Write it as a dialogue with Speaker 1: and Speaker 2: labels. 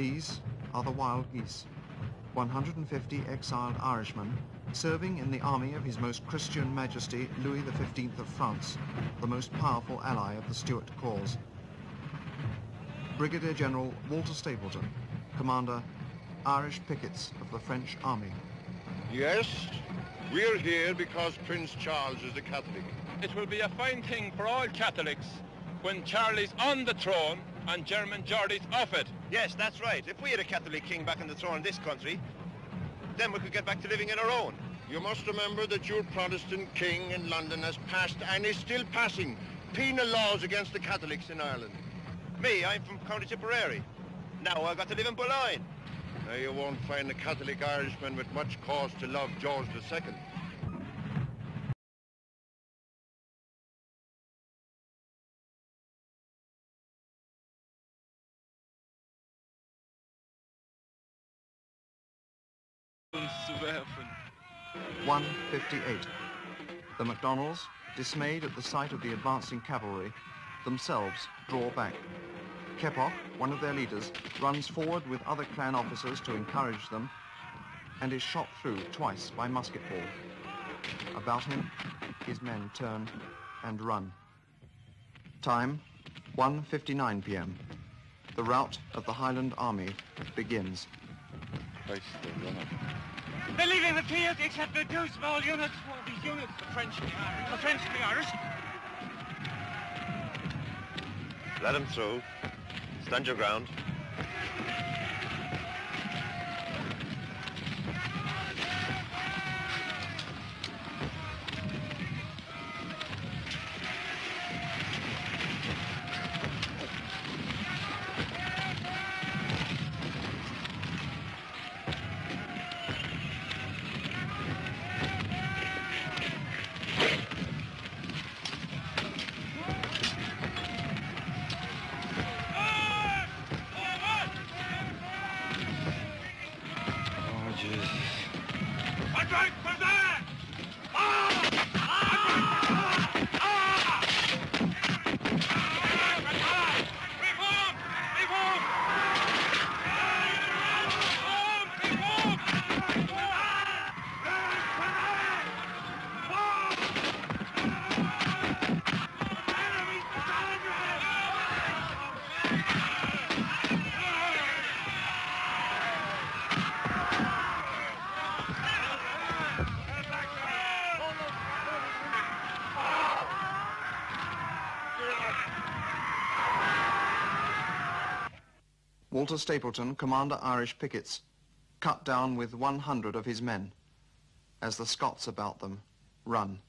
Speaker 1: These are the wild geese, 150 exiled Irishmen serving in the army of His Most Christian Majesty Louis XV of France, the most powerful ally of the Stuart cause. Brigadier General Walter Stapleton, Commander, Irish Pickets of the French Army.
Speaker 2: Yes, we're here because Prince Charles is a Catholic.
Speaker 3: It will be a fine thing for all Catholics when Charlie's on the throne and German Geordie's off it.
Speaker 4: Yes, that's right. If we had a Catholic king back on the throne in this country, then we could get back to living in our own.
Speaker 2: You must remember that your Protestant king in London has passed and is still passing penal laws against the Catholics in Ireland.
Speaker 4: Me, I'm from County Tipperary. Now I've got to live in Boulogne.
Speaker 2: Now you won't find a Catholic Irishman with much cause to love George II.
Speaker 3: Zu werfen.
Speaker 1: 158. The MacDonalds, dismayed at the sight of the advancing cavalry, themselves draw back. Keppoch, one of their leaders, runs forward with other clan officers to encourage them and is shot through twice by musket ball. About him, his men turn and run. Time, 1.59 p.m. The rout of the Highland Army begins.
Speaker 5: They're leaving the field except for two small units. One of these units, the French and the Irish. The French and the Irish.
Speaker 4: Let them through. Stand your ground.
Speaker 1: Walter Stapleton, Commander Irish Pickets, cut down with 100 of his men as the Scots about them run.